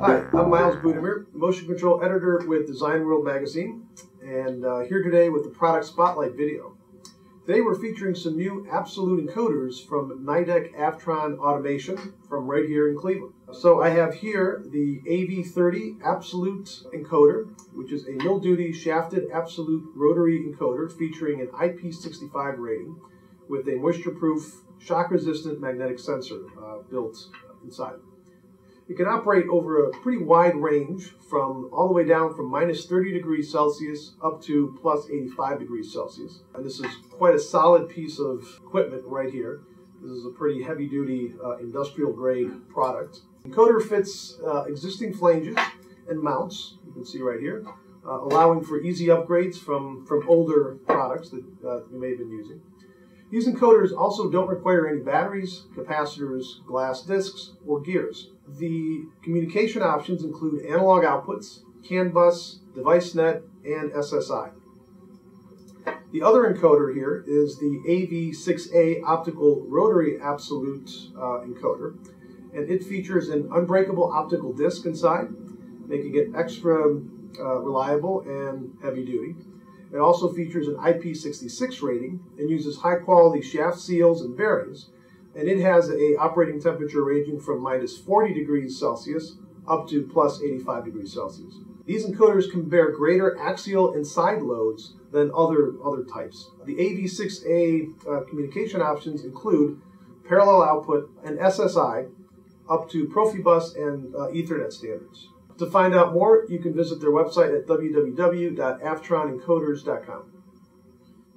Hi, I'm Miles Budimir, motion control editor with Design World magazine, and uh, here today with the product spotlight video. Today we're featuring some new Absolute encoders from Nidec Avtron Automation from right here in Cleveland. So I have here the AV30 Absolute encoder, which is a mill-duty shafted Absolute rotary encoder featuring an IP65 rating with a moisture-proof, shock-resistant magnetic sensor uh, built inside. It can operate over a pretty wide range from all the way down from minus 30 degrees Celsius up to plus 85 degrees Celsius. And this is quite a solid piece of equipment right here. This is a pretty heavy duty uh, industrial grade product. The encoder fits uh, existing flanges and mounts, you can see right here, uh, allowing for easy upgrades from, from older products that uh, you may have been using. These encoders also don't require any batteries, capacitors, glass discs, or gears. The communication options include analog outputs, CAN bus, DeviceNet, and SSI. The other encoder here is the AV6A optical rotary absolute uh, encoder, and it features an unbreakable optical disc inside, making it extra uh, reliable and heavy duty. It also features an IP66 rating and uses high quality shaft seals and bearings. And it has a operating temperature ranging from minus 40 degrees Celsius up to plus 85 degrees Celsius. These encoders can bear greater axial and side loads than other, other types. The AV6A uh, communication options include parallel output and SSI up to Profibus and uh, Ethernet standards. To find out more, you can visit their website at www.avtronencoders.com.